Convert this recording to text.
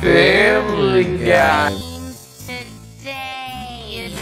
Family Guy. Today is